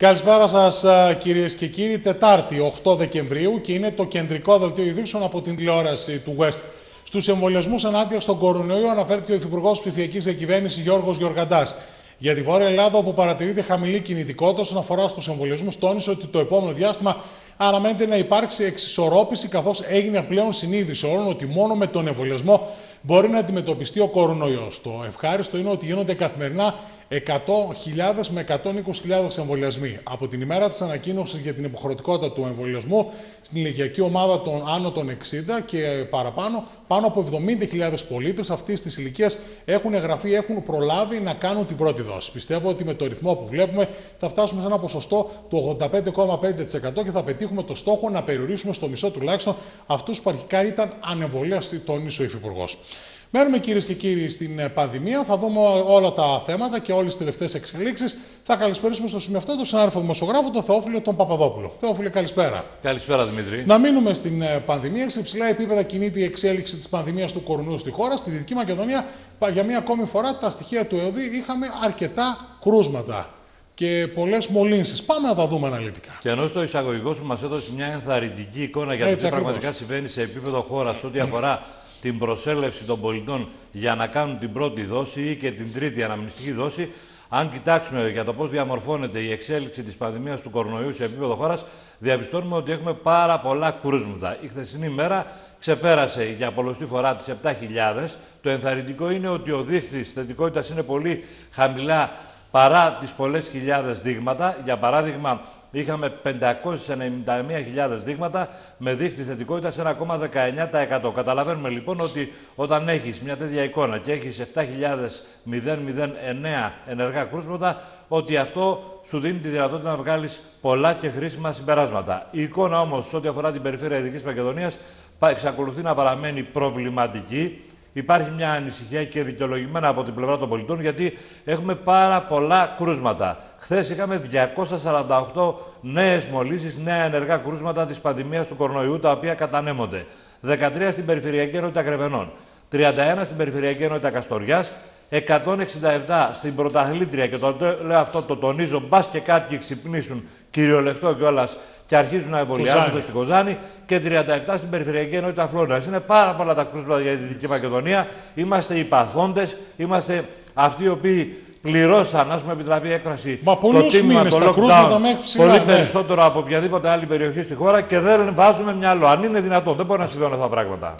Καλησπέρα σας, κυρίες και κύριοι. Τετάρτη, 8 Δεκεμβρίου και είναι το κεντρικό δελτίο ειδήσεων από την τηλεόραση του West. Στους εμβολιασμούς ενάντια στον κορονοϊό αναφέρθηκε ο Υφυπουργός Ψηφιακής Διακυβέρνησης Γιώργος Γιοργαντά. Για τη Βόρεια Ελλάδα, όπου παρατηρείται χαμηλή κινητικότητα όσον αφορά στους εμβολιασμούς, τόνισε ότι το επόμενο διάστημα αναμένεται να υπάρξει εξισορρόπηση, καθώς έγινε πλέον συνείδηση όλων ότι μόνο με τον εμβολιασμό μπορεί να αντιμετωπιστεί ο κορονοϊός. Το ευχάριστο είναι ότι γίνονται καθημερινά 100.000 με 120.000 εμβολιασμοί. Από την ημέρα της ανακοίνωσης για την υποχρεωτικότητα του εμβολιασμού στην ηλικιακή ομάδα των άνω των 60 και παραπάνω, πάνω από 70.000 πολίτες αυτής της ηλικίας έχουν εγγραφεί, έχουν προλάβει να κάνουν την πρώτη δόση. Πιστεύω ότι με το ρυθμό που βλέπουμε θα φτάσουμε σε ένα ποσοστό του 85,5% και θα πετύχουμε το στόχο να περιορίσουμε στο μισό τουλάχιστον αυτούς που αρχικά ήταν ανεμβολίαστοι, τόνισε ο Υφυπουργός. Μένουμε κυρίες και κύριοι στην ε, πανδημία. Θα δούμε όλα τα θέματα και όλες τις τελευταίες εξελίξεις. Θα καλησπέρισουμε στο σημείο αυτό τον συνάδελφο δημοσιογράφο, τον Θεόφιλο τον Παπαδόπουλο. Θεόφιλε, καλησπέρα. Καλησπέρα, Δημήτρη. Να μείνουμε στην ε, πανδημία. Σε υψηλά επίπεδα κινείται η εξέλιξη της πανδημίας του κορονοϊού στη χώρα. Στη Δυτική Μακεδονία, για μία ακόμη φορά, τα στοιχεία του ΕΟΔΗ είχαμε αρκετά κρούσματα και πολλές μολύνσεις. Πάμε να τα δούμε αναλυτικά. Και ενώ στο εισαγωγικό σου μας έδωσε μια ενθαρρυντική εικόνα για το τι πραγματικά συμβαίνει σε επίπεδο χώρας ό,τι αφορά την προσέλευση των πολιτών για να κάνουν την πρώτη δόση ή και την τρίτη αναμνηστική δόση, αν κοιτάξουμε για το πώς διαμορφώνεται η εξέλιξη της πανδημίας του κορονοϊού σε επίπεδο χώρας, διαπιστώνουμε ότι έχουμε πάρα πολλά κρούσματα. Η χθεσινή μέρα ξεπέρασε για πολλωστή φορά τις 7.000. Το ενθαρρυντικό είναι ότι ο δείχτη θετικότητας είναι πολύ χαμηλά παρά τις πολλές χιλιάδες δείγματα. Για παράδειγμα, είχαμε 591.000 δείγματα με δείχτη θετικότητα σε 1,19%. Καταλαβαίνουμε λοιπόν ότι όταν έχεις μια τέτοια εικόνα και έχεις 7.009 ενεργά κρούσματα, ότι αυτό σου δίνει τη δυνατότητα να βγάλεις πολλά και χρήσιμα συμπεράσματα. Η εικόνα όμως, ό,τι αφορά την περιφέρεια Ειδικής Μακεδονίας, εξακολουθεί να παραμένει προβληματική. Υπάρχει μια ανησυχία και δικαιολογημένα από την πλευρά των πολιτών, γιατί έχουμε πάρα πολλά κρούσματα. Χθες είχαμε 248 νέες μολύσεις, νέα ενεργά κρούσματα της πανδημίας του κορονοϊού, τα οποία κατανέμονται. 13 στην Περιφερειακή Ενότητα Κρεβενών, 31 στην Περιφερειακή Ενότητα Καστοριάς, 167 στην Πρωταθλήτρια. Και το λέω αυτό, το τονίζω, μπας και κάποιοι ξυπνήσουν κυριολεκτό κιόλας και αρχίζουν να εμβολιάζονται στην Κοζάνη και 37 στην Περιφερειακή Ενότητα Φλόρινα. Είναι πάρα πολλά τα κρούσματα για τη Δυτική Μακεδονία. Είμαστε οι παθώντε, είμαστε αυτοί οι οποίοι πληρώσαν, ας πούμε, επιτραπεί έκφραση, Μα το τίμημα το lockdown ψηλά, πολύ ναι. περισσότερο από οποιαδήποτε άλλη περιοχή στη χώρα και δεν βάζουμε μυαλό. Αν είναι δυνατόν, δεν μπορεί να συμβαίνουν αυτά τα πράγματα.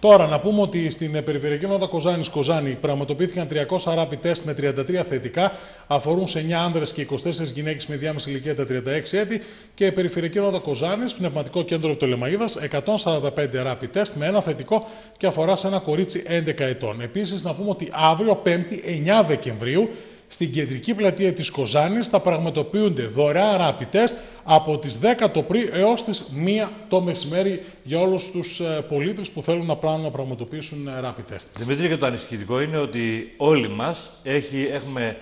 Τώρα, να πούμε ότι στην περιφερειακή ομάδα Κοζάνης Κοζάνη πραγματοποιήθηκαν 300 rapid test με 33 θετικά, αφορούν σε 9 άνδρες και 24 γυναίκες με διάμεση ηλικία τα 36 έτη και περιφερειακή ομάδα Κοζάνης, πνευματικό κέντρο του Λεμαίδα, 145 rapid test με ένα θετικό και αφορά σε ένα κορίτσι 11 ετών. Επίσης, να πούμε ότι αύριο, 5η 9 Δεκεμβρίου, στην κεντρική πλατεία της Κοζάνης θα πραγματοποιούνται δωρεάν rapid test από τις 10 το πρωί έως τις 1 το μεσημέρι για όλους τους ε, πολίτες που θέλουν να, να πραγματοποιήσουν ε, rapid test. Δημήτρη, και το ανησυχητικό είναι ότι όλοι μας έχει, έχουμε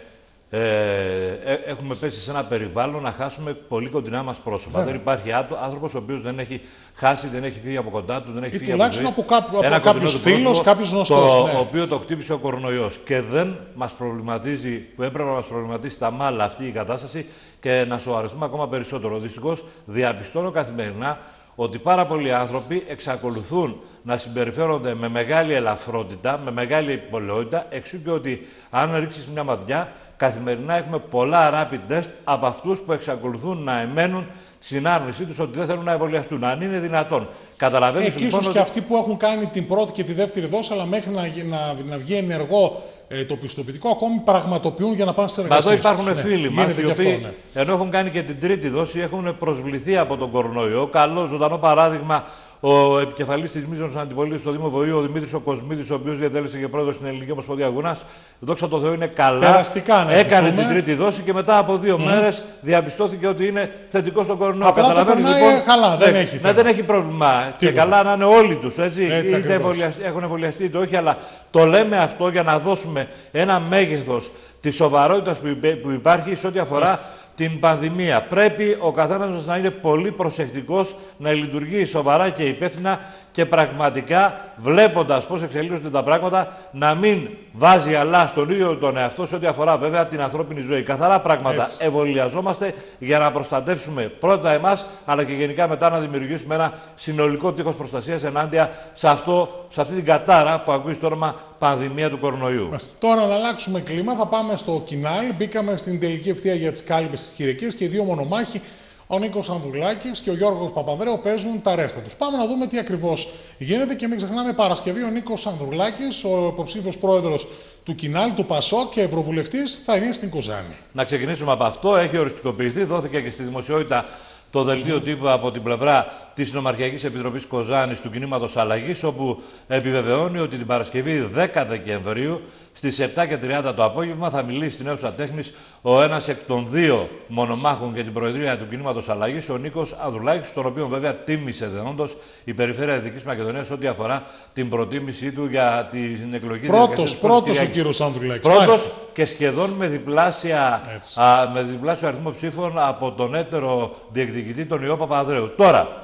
ε, ε, έχουμε πέσει σε ένα περιβάλλον να χάσουμε πολύ κοντινά μας πρόσωπα. Δεν υπάρχει άνθρωπος ο οποίος δεν έχει χάσει, δεν έχει φύγει από κοντά του, δεν έχει φύγει από από, κάπου, από κάποιους φίλους, κάποιους γνωστούς. Το ναι. οποίο το χτύπησε ο κορονοϊός. Και δεν μας προβληματίζει, που έπρεπε να μας προβληματίσει τα μάλα αυτή η κατάσταση και να σοβαρευτούμε ακόμα περισσότερο. Δυστυχώς διαπιστώνω καθημερινά ότι πάρα πολλοί άνθρωποι εξακολουθούν να συμπεριφέρονται με μεγάλη ελαφρότητα, με μεγάλη υπολαιότητα, εξού και ότι αν ρίξεις μια ματιά, καθημερινά έχουμε πολλά rapid test από αυτούς που εξακολουθούν να εμένουν στην άρνησή τους ότι δεν θέλουν να εμβολιαστούν. Αν είναι δυνατόν. Καταλαβαίνετε λοιπόν. Και ίσως και αυτοί που έχουν κάνει την πρώτη και τη δεύτερη δόση, αλλά μέχρι να, να, να βγει ενεργό ε, το πιστοποιητικό, ακόμη πραγματοποιούν για να πάνε σε εργασία. Μα εδώ υπάρχουν ναι, φίλοι μας, οι οποίοι ναι. ενώ έχουν κάνει και την τρίτη δόση, έχουν προσβληθεί από τον κορονοϊό. Καλό, ζωντανό παράδειγμα ο επικεφαλής της Μίζων Αντιπολίτευση στο Δήμο Βοήου, ο Δημήτρης ο Κοσμίδης, ο οποίος διατέλεσε και πρόεδρος στην Ελληνική Ομοσπονδία Αγούνα. Δόξα τω Θεώ είναι καλά. Περαστικά, ναι, Έκανε την τρίτη δόση και μετά από δύο mm. μέρες διαπιστώθηκε ότι είναι θετικό στον κορονοϊό. Καταλαβαίνεις λοιπόν. Καλά, δεν, έχει, ναι, δεν έχει πρόβλημα. Και καλά να είναι όλοι τους. Είτε έχουν εμβολιαστεί είτε όχι, αλλά το λέμε αυτό για να δώσουμε ένα μέγεθος της σοβαρότητας που υπάρχει σε ό,τι αφορά την πανδημία. Πρέπει ο καθένας μας να είναι πολύ προσεκτικός, να λειτουργεί σοβαρά και υπεύθυνα και πραγματικά βλέποντας πώς εξελίσσονται τα πράγματα να μην βάζει αλλά στον ίδιο τον εαυτό σε ό,τι αφορά βέβαια την ανθρώπινη ζωή. Καθαρά πράγματα. Έτσι. Εμβολιαζόμαστε για να προστατεύσουμε πρώτα εμάς, αλλά και γενικά μετά να δημιουργήσουμε ένα συνολικό τείχος προστασίας ενάντια σε, αυτό, σε αυτή την κατάρα που ακούει το όνομα πανδημία του κορονοϊού. Τώρα να αλλάξουμε κλίμα, θα πάμε στο Κινάλ. Μπήκαμε στην τελική ευθεία για τις κάλυπε της Κυριακής και δύο μονομάχοι ο Νίκος Ανδουλάκη και ο Γιώργος Παπανδρέου παίζουν τα ρέστα τους. Πάμε να δούμε τι ακριβώς γίνεται και μην ξεχνάμε Παρασκευή ο Νίκος Ανδρουλάκης, ο υποψήφιος πρόεδρος του Κινάλ, του Πασό και ευρωβουλευτής θα είναι στην Κοζάνη. Να ξεκινήσουμε από αυτό. Έχει οριστικοποιηθεί, δόθηκε και στη δημοσιότητα το δελτίο τύπου από την πλευρά της Νομαρχιακή Επιτροπής Κοζάνης του Κινήματος Αλλαγής, όπου επιβεβαιώνει ότι την Παρασκευή 10 Δεκεμβρίου Στις 7 και 30 το απόγευμα θα μιλήσει στην αίθουσα τέχνης ο ένας εκ των δύο μονομάχων για την Προεδρία του Κινήματος Αλλαγής, ο Νίκος Ανδρουλάκη, τον οποίο βέβαια τίμησε δεόντως η Περιφέρεια Δυτικής Μακεδονίας ό,τι αφορά την προτίμησή του για την εκλογή Πρώτος, πρώτος ο κύριος Ανδρουλάκης. Πρώτος και σχεδόν με, διπλάσια, α, με διπλάσιο αριθμό ψήφων από τον έτερο διεκδικητή, τον Ιώ Παπαδρέου. Τώρα,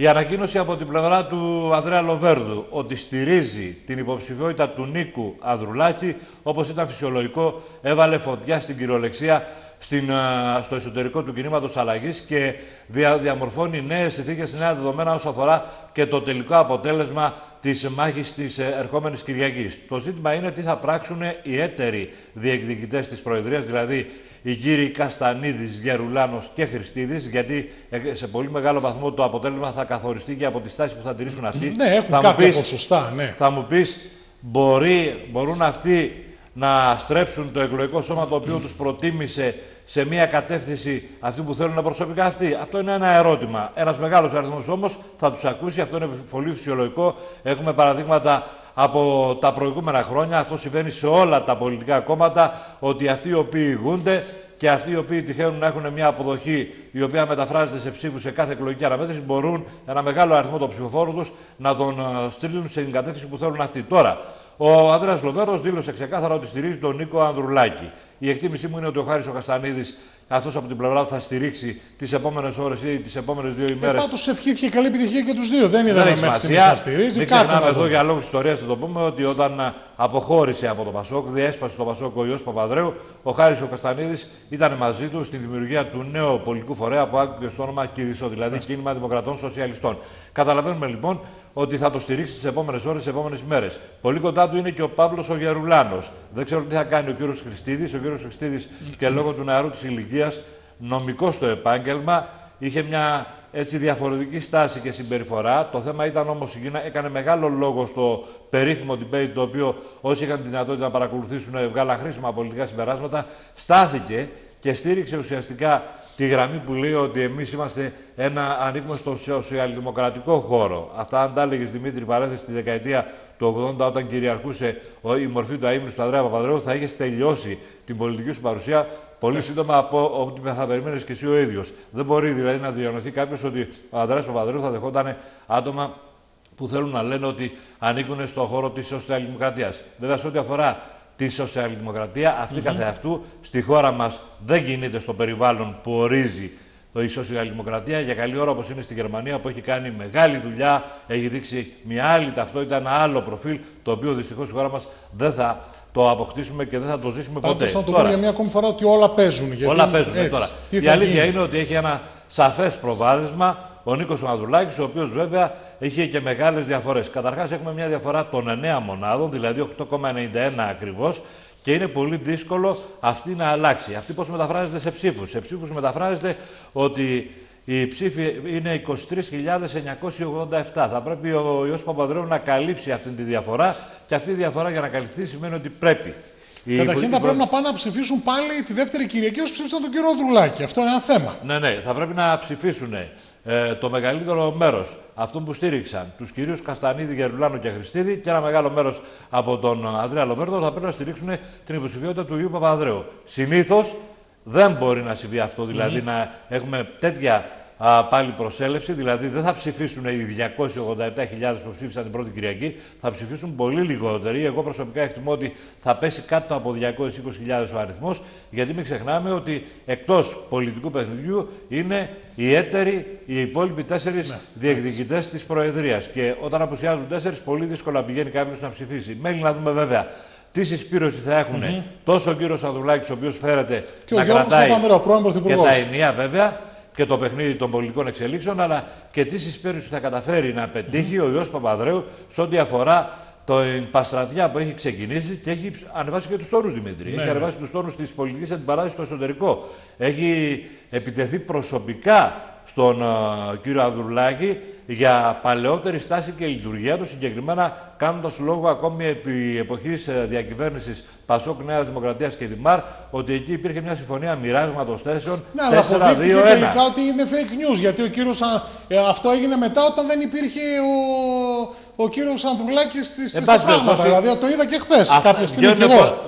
η ανακοίνωση από την πλευρά του Ανδρέα Λοβέρδου ότι στηρίζει την υποψηφιότητα του Νίκου Ανδρουλάκη, όπως ήταν φυσιολογικό, έβαλε φωτιά στην κυριολεξία στην, στο εσωτερικό του κινήματος αλλαγής και δια, διαμορφώνει νέες συνθήκες, νέα δεδομένα όσο αφορά και το τελικό αποτέλεσμα της μάχης της ε, ερχόμενης Κυριακής. Το ζήτημα είναι τι θα πράξουν οι έτεροι διεκδικητές της Προεδρίας, δηλαδή οι κύριοι Καστανίδης, Γερουλάνος και Χριστίδης, γιατί ε, σε πολύ μεγάλο βαθμό το αποτέλεσμα θα καθοριστεί και από τη στάση που θα τηρήσουν αυτοί. Ναι, έχουν θα κάποια ποσοστά, ναι. Θα μου πεις, μπορεί, μπορούν αυτοί να στρέψουν το εκλογικό σώμα το οποίο mm. τους προτίμησε σε μια κατεύθυνση αυτή που θέλουν προσωπικά αυτοί; Αυτό είναι ένα ερώτημα. Ένας μεγάλος αριθμός όμως θα τους ακούσει, αυτό είναι πολύ φυσιολογικό. Έχουμε παραδείγματα από τα προηγούμενα χρόνια. Αυτό συμβαίνει σε όλα τα πολιτικά κόμματα, ότι αυτοί οι οποίοι ηγούνται και αυτοί οι οποίοι τυχαίνουν να έχουν μια αποδοχή η οποία μεταφράζεται σε ψήφους σε κάθε εκλογική αναμέτρηση μπορούν ένα μεγάλο αριθμό των ψηφοφόρων τους να τον ε, στείλουν σε την κατεύθυνση που θέλουν αυτοί. Τώρα, ο Ανδρέας Λοβέρος δήλωσε ξεκάθαρα ότι στηρίζει τον Νίκο Ανδρουλάκη. Η εκτίμησή μου είναι ότι ο Χάρης ο Καστανίδης αυτό από την πλευρά του θα στηρίξει τις επόμενες ώρες ή τις επόμενες δύο ημέρες. Ε, Πάντω ευχήθηκε καλή επιτυχία και τους δύο. Δεν είδαμε μέχρι στιγμής να στηρίζει. Μην ξεχνάμε εδώ για λόγους ιστορίας να το πούμε ότι όταν αποχώρησε από το Πασόκ, διέσπασε το Πασόκ ο Ιω Παπαδρέου, ο Χάρης ο Καστανίδης ήταν μαζί του στην δημιουργία του νέου πολιτικού φορέα που άκουγε στο όνομα Κυρισό, δηλαδή Κίνημα Δημοκρατών Σοσιαλιστών. Καταλαβαίνουμε λοιπόν ότι θα το στηρίξει τις επόμενες ώρες, τις επόμενες ημέρε. Πολύ κοντά του είναι και ο Παύλος ο Γερουλάνος. Δεν ξέρω τι θα κάνει ο κύριος Χριστίδης. Ο κύριος Χριστίδης και λόγω του νεαρού της ηλικίας, νομικό στο επάγγελμα, είχε μια έτσι διαφορετική στάση και συμπεριφορά. Το θέμα ήταν όμως έκανε μεγάλο λόγο στο περίφημο debate το οποίο όσοι είχαν τη δυνατότητα να παρακολουθήσουν βγάλα χρήσιμα πολιτικά συμπεράσματα. Στάθηκε και στήριξε ουσιαστικά τη γραμμή που λέει ότι εμείς είμαστε ένα, ανήκουμε στο σοσιαλδημοκρατικό χώρο. Αυτά, αν τα έλεγες Δημήτρη Παρένθεση τη δεκαετία του 80, όταν κυριαρχούσε η μορφή του αίμνου του Ανδρέα Παπαδρέου, θα είχες τελειώσει την πολιτική σου παρουσία πολύ σύντομα από ό,τι θα περιμένει και εσύ ο ίδιος. Δεν μπορεί δηλαδή να διανοηθεί κάποιος ότι ο Ανδρέας Παπαδρέου θα δεχόταν άτομα που θέλουν να λένε ότι ανήκουν στον χώρο της σοσιαλδημοκρατίας. Βέβαια, σε ό,τι αφορά τη σοσιαλδημοκρατία, αυτή mm -hmm. καθεαυτού στη χώρα μας δεν γίνεται στο περιβάλλον που ορίζει η σοσιαλδημοκρατία για καλή ώρα όπως είναι στη Γερμανία που έχει κάνει μεγάλη δουλειά, έχει δείξει μια άλλη ταυτότητα, ένα άλλο προφίλ το οποίο δυστυχώς στη χώρα μας δεν θα το αποκτήσουμε και δεν θα το ζήσουμε ποτέ. Θα το πω για μια ακόμη φορά ότι όλα παίζουν. Γιατί όλα παίζουν έτσι. τώρα. η αλήθεια είναι ότι έχει ένα σαφές προβάδισμα ο Νίκος Μαδουλάκη, ο οποίος βέβαια είχε και μεγάλες διαφορές. Καταρχάς, έχουμε μια διαφορά των 9 μονάδων, δηλαδή 8,91 ακριβώς, και είναι πολύ δύσκολο αυτή να αλλάξει. Αυτή πώς μεταφράζεται σε ψήφους. Σε ψήφους μεταφράζεται ότι η ψήφη είναι 23.987. Θα πρέπει ο Ιωσ Παπαδρέου να καλύψει αυτή τη διαφορά και αυτή η διαφορά για να καλυφθεί σημαίνει ότι πρέπει. Καταρχήν θα πρέπει να πάνε να ψηφίσουν πάλι τη δεύτερη Κυριακή όσο ψήφισαν τον κύριο Δρουλάκη. Αυτό είναι ένα θέμα. Ναι, ναι, θα πρέπει να ψηφίσουν ε, το μεγαλύτερο μέρος αυτών που στήριξαν, τους κυρίους Καστανίδη, Γερουλάνο και Χριστίδη, και ένα μεγάλο μέρος από τον Ανδρέα Λοβέρδο, θα πρέπει να στηρίξουν την υποψηφιότητα του Ιού Παπαδρέου. Συνήθως δεν μπορεί να συμβεί αυτό, δηλαδή να έχουμε τέτοια α, πάλι προσέλευση, δηλαδή δεν θα ψηφίσουν οι 287.000 που ψήφισαν την πρώτη Κυριακή, θα ψηφίσουν πολύ λιγότεροι. Εγώ προσωπικά εκτιμώ ότι θα πέσει κάτω από 220.000 ο αριθμός, γιατί μην ξεχνάμε ότι εκτός πολιτικού παιχνιδιού είναι οι έτεροι, οι υπόλοιποι τέσσερις ναι, διεκδικητές της Προεδρίας. Και όταν απουσιάζουν τέσσερις, πολύ δύσκολα πηγαίνει κάποιος να ψηφίσει. Μένει να δούμε βέβαια τι συσπήρωση θα έχουν mm -hmm. τόσο ο κύριος Ανδρουλάκη, ο οποίος φέρεται και να ο κρατάει και τα ενία βέβαια και το παιχνίδι των πολιτικών εξελίξεων, αλλά και τι συσπήρωση θα καταφέρει να πετύχει mm -hmm. ο Ιώσης Παπαδρέου σε ό,τι αφορά την παστρατιά που έχει ξεκινήσει και έχει ανεβάσει και τους τόνους Δημήτρη. Ναι. Έχει ανεβάσει τους τόνους της πολιτικής αντιπαράθεσης στο εσωτερικό. Έχει επιτεθεί προσωπικά στον uh, κύριο Ανδρουλάκη για παλαιότερη στάση και λειτουργία τους, συγκεκριμένα κάνοντας λόγο ακόμη επί εποχής ε, διακυβέρνησης Πασόκ Νέας Δημοκρατίας και Δημάρ, ότι εκεί υπήρχε μια συμφωνία μοιράσματος θέσεων. Ναι, αλλά αποδείχθηκε τελικά ότι είναι fake news. Γιατί ο κύριος. Ε, αυτό έγινε μετά όταν δεν υπήρχε ο, ο κύριος Ανδρουλάκης στι πράγματα. Δηλαδή το είδα και χθες. Κάποια στιγμή.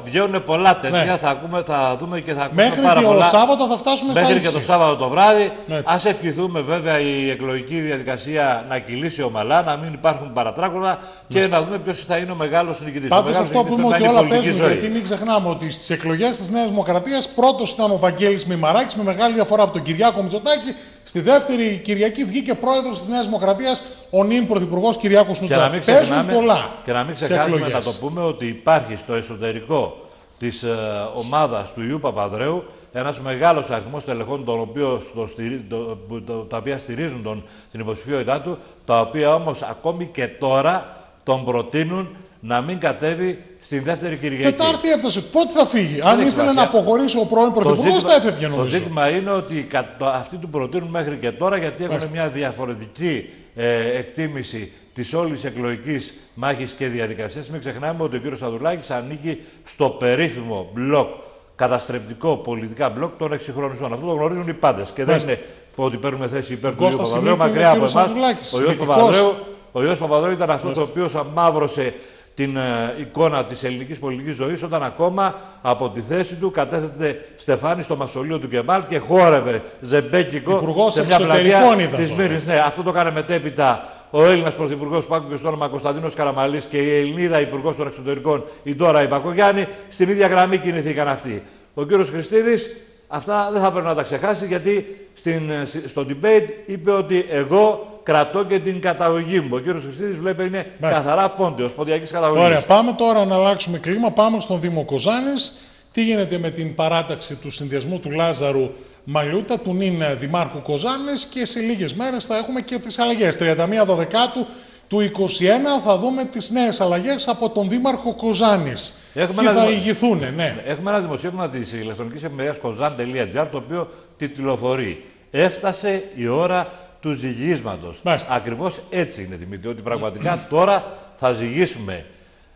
Βγαίνουν πολλά τέτοια. Ναι. Θα, ακούμε, θα δούμε και θα ακούμε Μέχρι πάρα και πολλά. το Σάββατο θα φτάσουμε Μέχρι στα και το Σάββατο το βράδυ. Α ευχηθούμε βέβαια η εκλογική διαδικασία να κυλήσει ομαλά, να μην υπάρχουν παρατράκωνα και να δούμε ποιος θα είναι ο μεγάλος νικητής. Πάντως αυτό που είμαι ότι όλα παίζουν, ζωή. γιατί μην ξεχνάμε ότι στις εκλογές της Νέας Δημοκρατίας πρώτος ήταν ο Βαγγέλης Μημαράκης με μεγάλη διαφορά από τον Κυριάκο Μητσοτάκη. Στη δεύτερη Κυριακή βγήκε πρόεδρος της Νέας Δημοκρατίας ο νυν πρωθυπουργός Κυριάκος Μητσοτάκη. Παίζουν πολλά. Και να μην ξεχάσουμε να το πούμε ότι υπάρχει στο εσωτερικό της ε, ομάδας του Ιού Παπαδρέου ένας μεγάλος αριθμός τελεχών τον οποίο το στηρί, το, το, τα οποία στηρίζουν τον, την υποψηφιότητά του, τα οποία όμως ακόμη και τώρα τον προτείνουν να μην κατέβει στην δεύτερη Κυριακή. Τετάρτη έφτασε. Πότε θα φύγει; Αν ήθελε να αποχωρήσει ο πρώην Πρωθυπουργός, θα έφευγε νομίζω. Το ζήτημα είναι ότι αυτοί του προτείνουν μέχρι και τώρα γιατί έχουν μια διαφορετική ε, εκτίμηση της όλης εκλογικής μάχης και διαδικασίας. Μην ξεχνάμε ότι ο κ. Σαδουλάκη ανήκει στο περίφημο μπλοκ, καταστρεπτικό πολιτικά μπλοκ των εξυγχρονιστών. Αυτό το γνωρίζουν οι πάντες. Και δεν είναι ότι παίρνουμε θέση υπέρ του κ. Παπαδρέου, μακριά από εμάς. Ο κ. Παπαδρέου ο Ιωσήφ Παπαδρέου ήταν αυτός ο οποίος αμάβρωσε την ε, εικόνα της ελληνικής πολιτικής ζωής όταν ακόμα από τη θέση του κατέθεται Στεφάνη στο μασολείο του Κεμάλ και χόρευε ζεμπέκικο Υπουργός σε μια πλατεία της Μύρη. Ναι, αυτό το έκανε μετέπειτα ο Έλληνας Πρωθυπουργός που άκουγε στο όνομα Κωνσταντίνος Καραμαλής και η Ελληνίδα Υπουργός των Εξωτερικών η Ντόρα Ιπακογιάννη. Στην ίδια γραμμή κινηθήκαν αυτοί. Ο κύριος Χριστίδης αυτά δεν θα πρέπει να τα ξεχάσει γιατί στην, ε, στο debate είπε ότι εγώ κρατώ και την καταγωγή μου. Ο κύριος Χριστίδης βλέπει είναι Μάλιστα. καθαρά πόντιος, ποντιακής καταγωγής. Ωραία, πάμε τώρα να αλλάξουμε κλίμα. Πάμε στον Δήμο Κοζάνης. Τι γίνεται με την παράταξη του συνδυασμού του Λάζαρου Μαλιούτα, του νυν Δημάρχου Κοζάνης και σε λίγες μέρες θα έχουμε και τις αλλαγές. 31 Δωδεκάτου του 21 θα δούμε τις νέες αλλαγές από τον Δήμαρχο Κοζάνης. Έχουμε θα δημο... ηγηθούν, ναι. Έχουμε ένα δημοσίευμα της ηλεκτρονικής εφημερίδας κοζάν.gr το οποίο τιτλοφορεί Έφτασε η ώρα του ζυγίσματος. Ακριβώς έτσι είναι, Δημήτρη, ότι πραγματικά τώρα θα ζυγίσουμε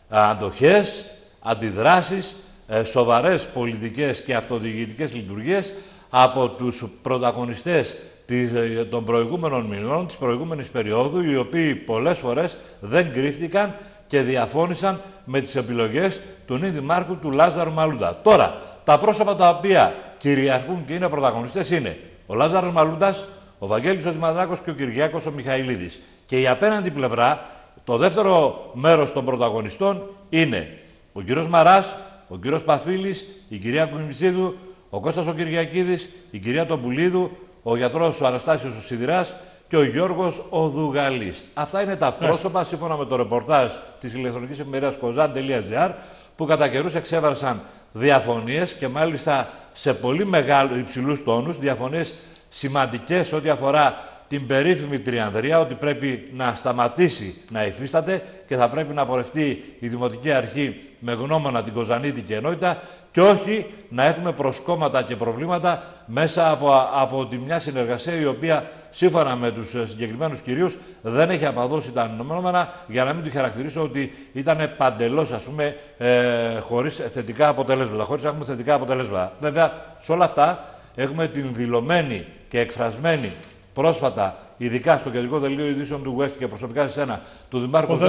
αντοχές, αντιδράσεις, ε, σοβαρές πολιτικές και αυτοδιοικητικές λειτουργίες από τους πρωταγωνιστές ε, των προηγούμενων μηνών, της προηγούμενης περίοδου, οι οποίοι πολλές φορές δεν κρύφτηκαν και διαφώνησαν με τις επιλογές του νη Δημάρχου του Λάζαρου Μαλούντα. Τώρα, τα πρόσωπα τα οποία κυριαρχούν και είναι πρωταγωνιστές είναι ο Λάζαρος Μαλούντας, ο Βαγγέλης ο Δημαδράκος και ο Κυριάκος ο Μιχαηλίδης. Και η απέναντι πλευρά, το δεύτερο μέρος των πρωταγωνιστών είναι ο κύριος Μαράς, ο κύριος Παφίλης, η κυρία Κουνιψίδου, ο Κώστας ο Κυριακίδης, η κυρία Τομπουλίδου, ο γιατρός ο Αναστάσιος ο Σιδηράς και ο Γιώργος ο Δουγαλής. Αυτά είναι τα πρόσωπα, σύμφωνα με το ρεπορτάζ της ηλεκτρονικής εφημερίδας kozan.gr, που κατά καιρούς εξέβαρσαν διαφωνίες και μάλιστα σε πολύ μεγάλου υψηλούς τόνους, διαφωνίες σημαντικές ό,τι αφορά την περίφημη Τριανδρία, ότι πρέπει να σταματήσει να υφίσταται και θα πρέπει να απορρευτεί η Δημοτική Αρχή με γνώμονα την Κοζανίτη και ενότητα και όχι να έχουμε προσκόμματα και προβλήματα μέσα από, από τη μια συνεργασία η οποία σύμφωνα με τους συγκεκριμένους κυρίους δεν έχει απαδώσει τα γνώμονα για να μην τη χαρακτηρίσω ότι ήταν παντελώς ας πούμε ε, χωρίς θετικά αποτελέσματα, χωρίς να έχουμε θετικά αποτελέσματα. Βέβαια, σε όλα αυτά έχουμε την δηλωμένη και εκφρασμένη πρόσφατα, ειδικά στο κεντρικό δελτίο ειδήσεων του West και προσωπικά σε ένα, του Δημάρχου του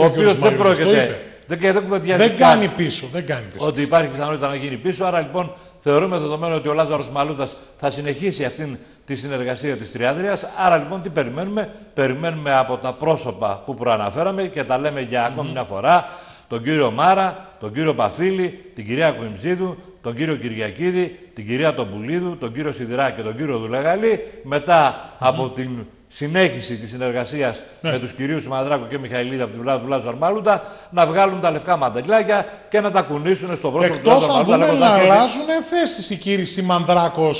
ο οποίος δεν πρόκειται. Δεν, δεν, δεν, κάνει πίσω, δεν κάνει πίσω. Ότι υπάρχει πιθανότητα να γίνει πίσω. Άρα λοιπόν θεωρούμε δεδομένο ότι ο Λάζαρος Μαλούτα θα συνεχίσει αυτήν τη συνεργασία της Τριάδριας. Άρα λοιπόν τι περιμένουμε, περιμένουμε από τα πρόσωπα που προαναφέραμε και τα λέμε για ακόμη μια φορά τον κύριο Μάρα, τον κύριο Παφίλη, την κυρία Κουιμψίδου, τον κύριο Κυριακίδη, την κυρία Τομπουλίδου, τον κύριο Σιδηρά και τον κύριο Δουλεγαλή, μετά από την συνέχιση της συνεργασίας με τους κυρίους Μανδράκου και Μιχαηλίδη από την πλάτη του Λάζου Αρμάλουτα να βγάλουν τα λευκά μαντελάκια και να τα κουνήσουν στο πρόσωπο του Λάζου Αρμάλουτα. Εκτό αν δούμε να αλλάζουν θέσεις οι κύριοι Σιμανδράκο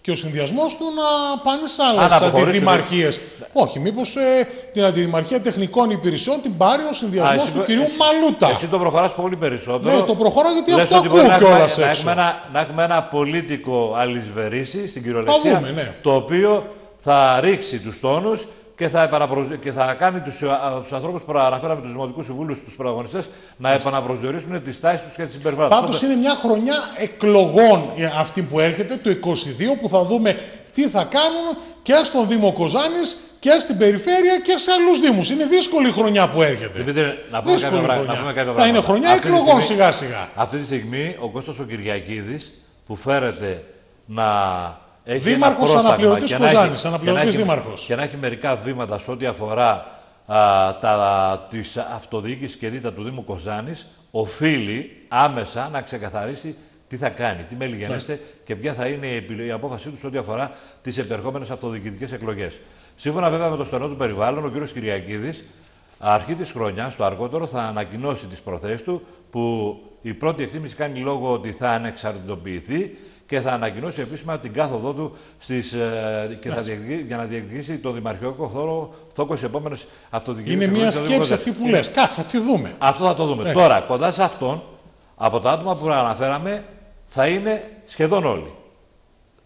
και ο συνδυασμός του να πάνε σε άλλες αντιδημαρχίες. Όχι, μήπως ε, την αντιδημαρχία τεχνικών υπηρεσιών την πάρει ο συνδυασμός του κυρίου Μαλούτα. Εσύ το προχωράς πολύ περισσότερο. Ναι, το προχωρά γιατί Λες αυτό ακούω κιόλας έξω. Να έχουμε, ένα, να έχουμε ένα πολίτικο αλυσβερίσι στην κυριολεξία. Ναι. Το οποίο θα ρίξει τους τόνους και θα, και θα κάνει τους τους ανθρώπους που αναφέραμε, τους δημοτικούς συμβούλους, τους πρωταγωνιστές, να επαναπροσδιορίσουν τις τάσεις τους και τις συμπεριφορά τους. Πάντως είναι μια χρονιά εκλογών αυτή που έρχεται, το 22, που θα δούμε τι θα κάνουν και στον Δήμο Κοζάνης και στην περιφέρεια και σε άλλους Δήμους. Είναι δύσκολη χρονιά που έρχεται. Δημήτρη, να πούμε κάποια πράγματα. Θα είναι χρονιά εκλογών σιγά σιγά. Αυτή τη στιγμή ο Κώστας ο Κυριακίδη που φέρεται να Δήμαρχος αναπληρωτής Κοζάνη. Αναπληρωτής Δήμαρχος. Και να έχει μερικά βήματα σε ό,τι αφορά τη αυτοδιοίκηση και δίτα του Δήμου Κοζάνης, οφείλει άμεσα να ξεκαθαρίσει τι θα κάνει, τι μέλη γενέστε ναι. και ποια θα είναι η, απόφασή του σε ό,τι αφορά τις επερχόμενες αυτοδιοικητικές εκλογές. Σύμφωνα βέβαια με το στενό του περιβάλλον, ο κ. Κυριακίδης αρχή της χρονιάς, το αργότερο, θα ανακοινώσει τις προθέσεις του, που η πρώτη εκτίμηση κάνει λόγο ότι θα ανεξαρτητοποιηθεί και θα ανακοινώσει επίσημα την κάθοδό του στις, ε, και θα για να διεκδικήσει το δημαρχικό χώρο θόκος στι επόμενες αυτοδιοικητικές Είναι μια σκέψη αυτή που λες. Κάτσε, θα τη δούμε. Αυτό θα το δούμε. Τώρα, κοντά σε αυτόν, από τα άτομα που αναφέραμε, θα είναι σχεδόν όλοι.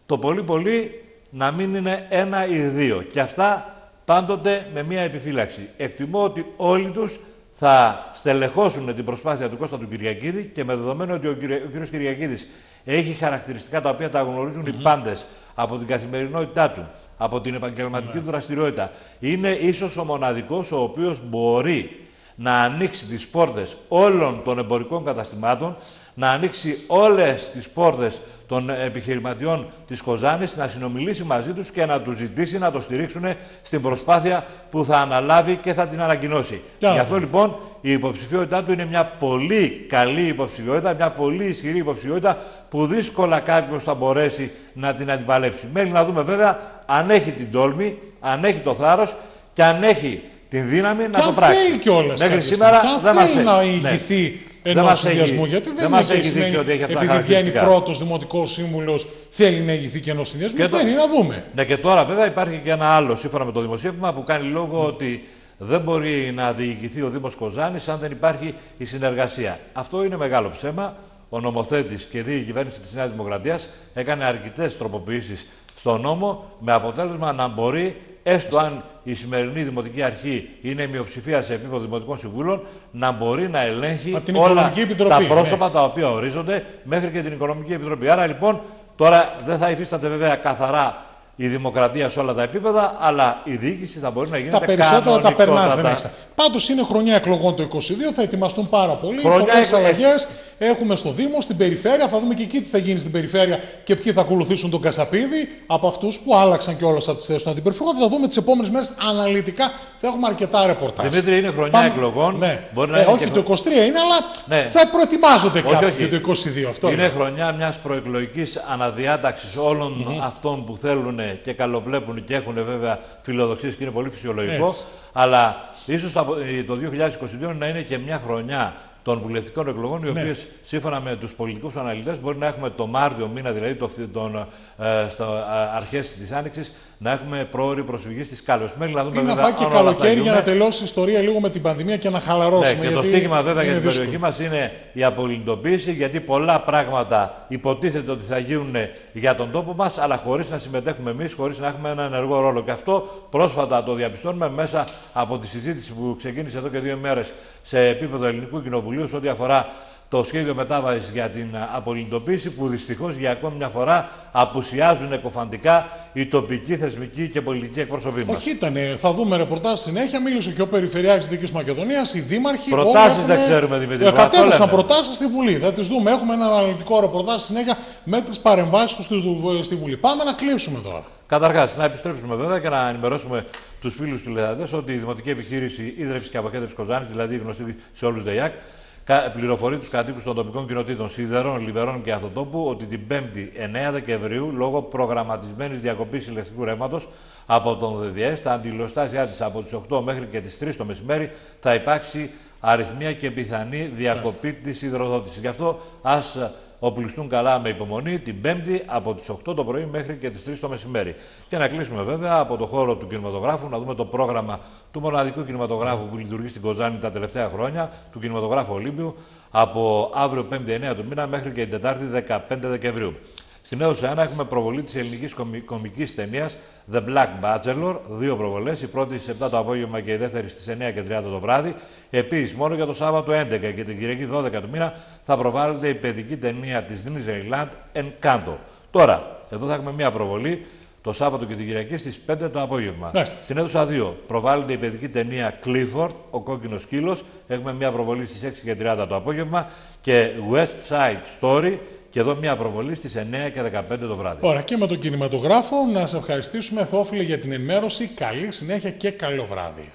Το πολύ πολύ να μην είναι ένα ή δύο. Και αυτά πάντοτε με μια επιφύλαξη. Εκτιμώ ότι όλοι τους θα στελεχώσουν την προσπάθεια του Κώστα του Κυριακίδη και με δεδομένο ότι ο, κ. Κυριακίδης έχει χαρακτηριστικά τα οποία τα γνωρίζουν οι πάντες από την καθημερινότητά του, από την επαγγελματική του δραστηριότητα. Είναι ίσως ο μοναδικός ο οποίος μπορεί να ανοίξει τις πόρτες όλων των εμπορικών καταστημάτων, να ανοίξει όλες τις πόρτες των επιχειρηματιών της Κοζάνης, να συνομιλήσει μαζί τους και να τους ζητήσει να το στηρίξουν στην προσπάθεια που θα αναλάβει και θα την ανακοινώσει. Γι' αυτό λοιπόν η υποψηφιότητά του είναι μια πολύ καλή υποψηφιότητα, μια πολύ ισχυρή υποψηφιότητα που δύσκολα κάποιος θα μπορέσει να την αντιπαλέψει. Μένει να δούμε βέβαια αν έχει την τόλμη, αν έχει το θάρρος και αν έχει την δύναμη να το πράξει. Μέχρι σήμερα δεν μας έχει. να ηγηθεί ναι. Ενό συνδυασμού. Γιατί δεν, δεν έχει σημαίνει ότι έχει αυτά επειδή βγαίνει πρώτος δημοτικός σύμβουλος, θέλει να ηγηθεί και ενός συνδυασμού. Και Μένει να δούμε. Ναι, και τώρα βέβαια υπάρχει και ένα άλλο σύμφωνα με το δημοσίευμα που κάνει λόγο ότι δεν μπορεί να διοικηθεί ο Δήμος Κοζάνης αν δεν υπάρχει η συνεργασία. Αυτό είναι μεγάλο ψέμα. Ο νομοθέτης και η κυβέρνηση της Νέας Δημοκρατίας έκανε αρκετές τροποποιήσεις στο νόμο με αποτέλεσμα να μπορεί, έστω αν η σημερινή Δημοτική Αρχή είναι μειοψηφία σε επίπεδο Δημοτικών Συμβούλων, να μπορεί να ελέγχει όλα τα ναι. πρόσωπα τα οποία ορίζονται μέχρι και την Οικονομική Επιτροπή. Άρα λοιπόν τώρα δεν θα υφίσταται βέβαια καθαρά η δημοκρατία σε όλα τα επίπεδα, αλλά η διοίκηση θα μπορεί να γίνει Τα περισσότερα τα περνάς, δεν έχεις. Πάντως είναι χρονιά εκλογών το 22, θα ετοιμαστούν πάρα πολύ. Πολλέ αλλαγές έχουμε στο Δήμο, στην περιφέρεια. Θα δούμε και εκεί τι θα γίνει στην περιφέρεια και ποιοι θα ακολουθήσουν τον Κασαπίδη από αυτούς που άλλαξαν και όλες από τις θέσεις του αντιπεριφέρου. Θα δούμε τις επόμενες μέρες αναλυτικά. Θα έχουμε αρκετά ρεπορτάζ. Δημήτρη, είναι χρονιά Πάμε... εκλογών. Ναι. Μπορεί να ε, είναι όχι, και... το 23 είναι, αλλά ναι. θα προετοιμάζονται όχι, κάποιοι όχι. για το 22. Αυτό είναι, είναι χρονιά μιας προεκλογικής αναδιάταξης όλων mm-hmm. αυτών που θέλουν και καλοβλέπουν και έχουν βέβαια φιλοδοξίες και είναι πολύ φυσιολογικό. Έτσι. Αλλά ίσως το 2022 να είναι και μια χρονιά των βουλευτικών εκλογών, οι ναι. οποίες σύμφωνα με τους πολιτικούς αναλυτές μπορεί να έχουμε το Μάρτιο μήνα, δηλαδή το, τον, ε, στο, ε, αρχές της Άνοιξης, να έχουμε πρόορη προσφυγή στις κάλπες. Μέχρι να δούμε Ή να πάει και καλοκαίρι για να τελειώσει η ιστορία λίγο με την πανδημία και να χαλαρώσουμε. Ναι, και το στίχημα βέβαια για την δύσκολο. περιοχή μας είναι η απολυντοποίηση, γιατί πολλά πράγματα υποτίθεται ότι θα γίνουν για τον τόπο μας, αλλά χωρίς να συμμετέχουμε εμείς, χωρίς να έχουμε ένα ενεργό ρόλο. Και αυτό πρόσφατα το διαπιστώνουμε μέσα από τη συζήτηση που ξεκίνησε εδώ και δύο μέρες σε επίπεδο Ελληνικού Κοινοβουλίου σε ό,τι αφορά το σχέδιο μετάβασης για την απολυντοποίηση που δυστυχώς για ακόμη μια φορά απουσιάζουν εκοφαντικά οι τοπικοί, θεσμικοί και πολιτικοί εκπρόσωποι μας. Όχι, ήταν. Θα δούμε ρεπορτάζ συνέχεια. Μίλησε και ο Περιφερειάρχης της Δυτικής Μακεδονίας, οι δήμαρχοι. Προτάσεις δεν ξέρουμε, Δημήτρη. Ε, κατέθεσαν προτάσεις στη Βουλή. Θα τις δούμε. Έχουμε ένα αναλυτικό ρεπορτάζ συνέχεια με τις παρεμβάσεις τους στη Βουλή. Πάμε να κλείσουμε τώρα. Καταρχάς, να επιστρέψουμε βέβαια και να ενημερώσουμε τους φίλους του Λεδαδέ ότι η Δημοτική Επιχείρηση Ίδρυυσης και Αποχέτευσης Κοζάνης, δηλαδή γνωστή σε όλους ΔΕΙΑΚ, πληροφορεί τους κατοίκους των τοπικών κοινοτήτων Σιδερών, Λιβερών και Αθωτόπου ότι την 5η 9 Δεκεμβρίου, λόγω προγραμματισμένης διακοπής ηλεκτρικού ρεύματος από τον ΔΔΕ, στα αντιλοστάσια της από τις 8 μέχρι και τις 3 το μεσημέρι θα υπάρξει αριθμία και πιθανή διακοπή της υδροδότησης. Γι' αυτό ας οπλιστούν καλά με υπομονή την Πέμπτη από τις 8 το πρωί μέχρι και τις 3 το μεσημέρι. Και να κλείσουμε βέβαια από το χώρο του κινηματογράφου, να δούμε το πρόγραμμα του μοναδικού κινηματογράφου που λειτουργεί στην Κοζάνη τα τελευταία χρόνια, του κινηματογράφου Ολύμπιου, από αύριο 5η 9 του μήνα μέχρι και την Τετάρτη 15 Δεκεμβρίου. Στην αίθουσα 1 έχουμε προβολή της ελληνικής κομικής ταινίας The Black Bachelor. Δύο προβολές. Η πρώτη στις 7 το απόγευμα και η δεύτερη στις 9 και 30 το βράδυ. Επίσης, μόνο για το Σάββατο 11 και την Κυριακή 12 του μήνα θα προβάλλεται η παιδική ταινία της Disneyland Encanto. Τώρα, εδώ θα έχουμε μία προβολή το Σάββατο και την Κυριακή στις 5 το απόγευμα. Μάλιστα. Στην αίθουσα 2 προβάλλεται η παιδική ταινία Clifford, ο κόκκινος σκύλος. Έχουμε μία προβολή στις 6 και 30 το απόγευμα. Και West Side Story, και εδώ μια προβολή στις 9 και 15 το βράδυ. Ωραία, και με τον κινηματογράφο να σε ευχαριστήσουμε Θόφιλε για την ενημέρωση. Καλή συνέχεια και καλό βράδυ.